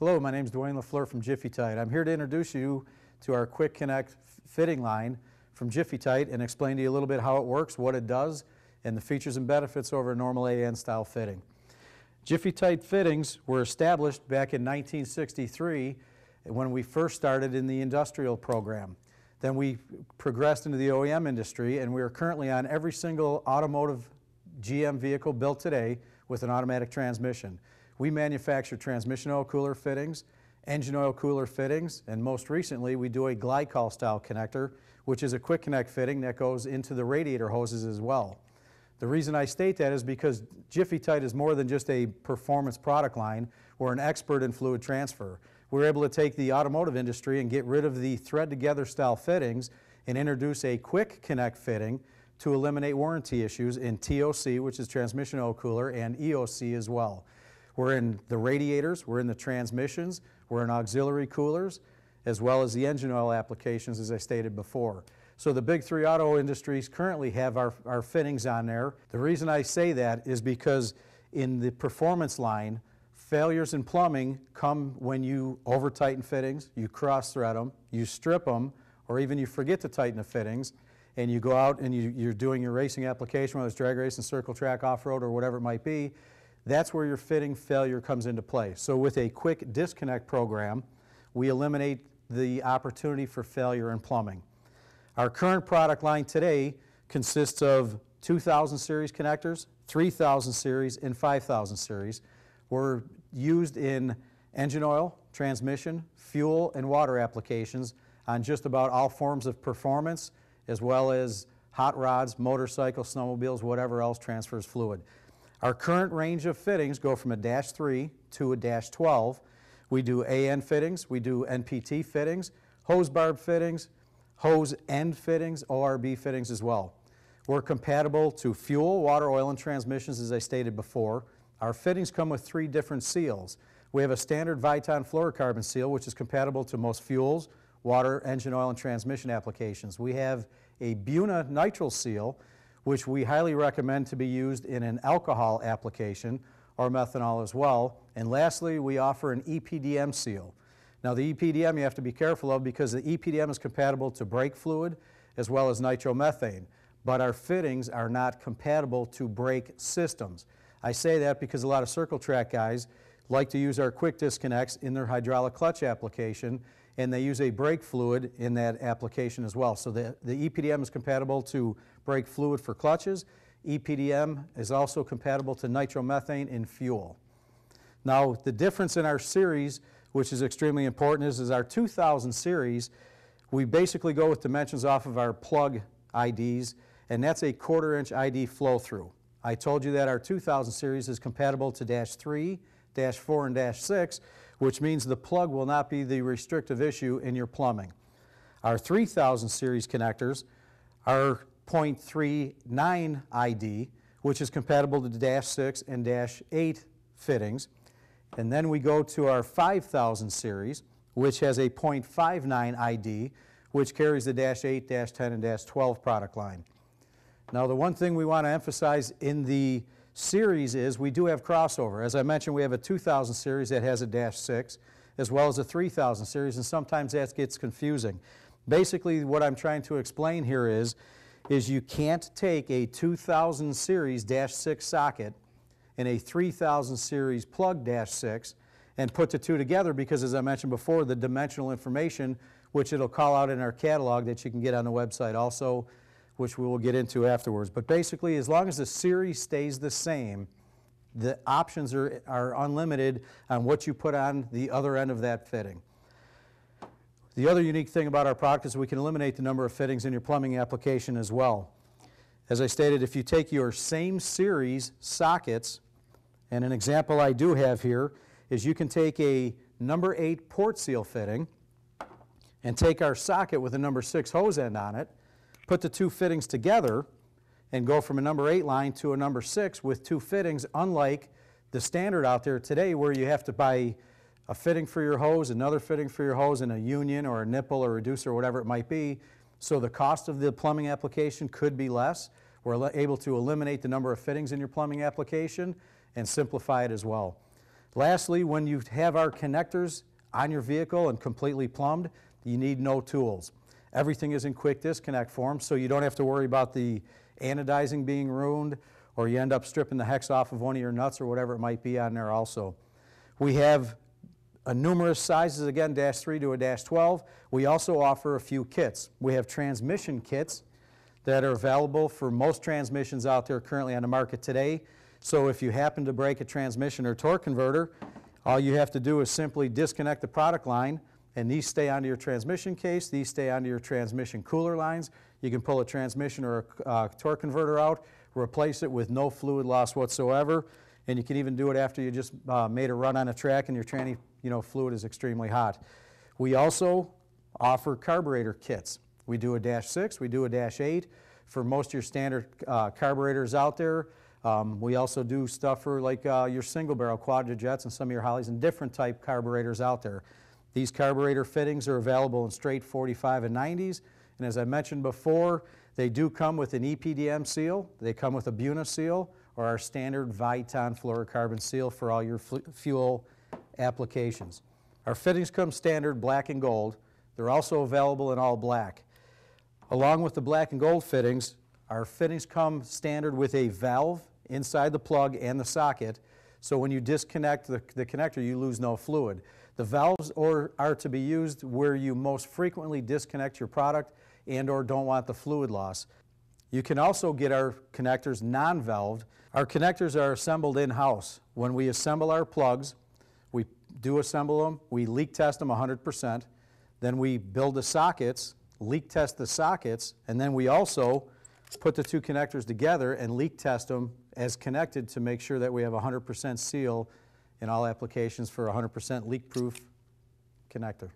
Hello, my name is Dwayne LaFleur from Jiffy Tite. I'm here to introduce you to our Quick Connect fitting line from Jiffy Tite and explain to you a little bit how it works, what it does, and the features and benefits over a normal AN style fitting. Jiffy Tite fittings were established back in 1963 when we first started in the industrial program. Then we progressed into the OEM industry and we are currently on every single automotive GM vehicle built today with an automatic transmission. We manufacture transmission oil cooler fittings, engine oil cooler fittings, and most recently we do a glycol style connector, which is a quick connect fitting that goes into the radiator hoses as well. The reason I state that is because Jiffy Tite is more than just a performance product line. We're an expert in fluid transfer. We're able to take the automotive industry and get rid of the thread together style fittings and introduce a quick connect fitting to eliminate warranty issues in TOC, which is transmission oil cooler, and EOC as well. We're in the radiators, we're in the transmissions, we're in auxiliary coolers, as well as the engine oil applications, as I stated before. So the big three auto industries currently have our, our fittings on there. The reason I say that is because in the performance line, failures in plumbing come when you over tighten fittings, you cross thread them, you strip them, or even you forget to tighten the fittings, and you go out and you, are doing your racing application, whether it's drag racing, circle track, off-road, or whatever it might be, that's where your fitting failure comes into play. So with a quick disconnect program, we eliminate the opportunity for failure in plumbing. Our current product line today consists of 2000 series connectors, 3000 series, and 5000 series. We're used in engine oil, transmission, fuel, and water applications on just about all forms of performance, as well as hot rods, motorcycles, snowmobiles, whatever else transfers fluid. Our current range of fittings go from a dash 3 to a dash 12. We do AN fittings, we do NPT fittings, hose barb fittings, hose end fittings, ORB fittings as well. We're compatible to fuel, water, oil, and transmissions as I stated before. Our fittings come with three different seals. We have a standard Viton fluorocarbon seal which is compatible to most fuels, water, engine oil, and transmission applications. We have a Buna nitrile seal which we highly recommend to be used in an alcohol application or methanol as well. And lastly, we offer an EPDM seal. Now the EPDM you have to be careful of because the EPDM is compatible to brake fluid as well as nitromethane, but our fittings are not compatible to brake systems. I say that because a lot of circle track guys like to use our quick disconnects in their hydraulic clutch application and they use a brake fluid in that application as well. So the, the EPDM is compatible to brake fluid for clutches. EPDM is also compatible to nitromethane in fuel. Now the difference in our series, which is extremely important, is, is our 2000 series, we basically go with dimensions off of our plug IDs, and that's a quarter inch ID flow through. I told you that our 2000 series is compatible to dash 3, dash 4, and dash 6, which means the plug will not be the restrictive issue in your plumbing. Our 3000 series connectors are 0.39 ID, which is compatible to dash 6 and dash 8 fittings. And then we go to our 5000 series, which has a 0.59 ID, which carries the dash 8, dash 10, and dash 12 product line. Now the one thing we want to emphasize in the series is we do have crossover. As I mentioned, we have a 2000 series that has a dash 6 as well as a 3000 series, and sometimes that gets confusing. Basically, what I'm trying to explain here is, is you can't take a 2000 series dash 6 socket and a 3000 series plug dash 6 and put the two together because, as I mentioned before, the dimensional information, which it'll call out in our catalog that you can get on the website also, which we will get into afterwards. But basically, as long as the series stays the same, the options are, are unlimited on what you put on the other end of that fitting. The other unique thing about our product is we can eliminate the number of fittings in your plumbing application as well. As I stated, if you take your same series sockets, and an example I do have here is you can take a number 8 port seal fitting and take our socket with a number 6 hose end on it, put the two fittings together and go from a number 8 line to a number 6 with two fittings, unlike the standard out there today where you have to buy a fitting for your hose, another fitting for your hose, and a union or a nipple or reducer or whatever it might be. So the cost of the plumbing application could be less. We're able to eliminate the number of fittings in your plumbing application and simplify it as well. Lastly, when you have our connectors on your vehicle and completely plumbed, you need no tools. Everything is in quick disconnect form, so you don't have to worry about the anodizing being ruined, or you end up stripping the hex off of one of your nuts or whatever it might be on there also. We have a numerous sizes, again, dash 3 to a dash 12. We also offer a few kits. We have transmission kits that are available for most transmissions out there currently on the market today. So if you happen to break a transmission or torque converter, all you have to do is simply disconnect the product line, and these stay onto your transmission case, these stay onto your transmission cooler lines. You can pull a transmission or a uh, torque converter out, replace it with no fluid loss whatsoever, and you can even do it after you just uh, made a run on a track and your tranny you know, fluid is extremely hot. We also offer carburetor kits. We do a dash 6, we do a dash 8 for most of your standard uh, carburetors out there. Um, we also do stuff for like uh, your single barrel quadrajets and some of your Holleys and different type carburetors out there. These carburetor fittings are available in straight 45 and 90s. And as I mentioned before, they do come with an EPDM seal, they come with a Buna seal, or our standard Viton fluorocarbon seal for all your fuel applications. Our fittings come standard black and gold. They're also available in all black. Along with the black and gold fittings, our fittings come standard with a valve inside the plug and the socket, so when you disconnect the, the connector, you lose no fluid. The valves or, are to be used where you most frequently disconnect your product and or don't want the fluid loss. You can also get our connectors non-valved. Our connectors are assembled in-house. When we assemble our plugs, we do assemble them, we leak test them 100%, then we build the sockets, leak test the sockets, and then we also put the two connectors together and leak test them as connected to make sure that we have 100% seal in all applications for 100% leak-proof connector.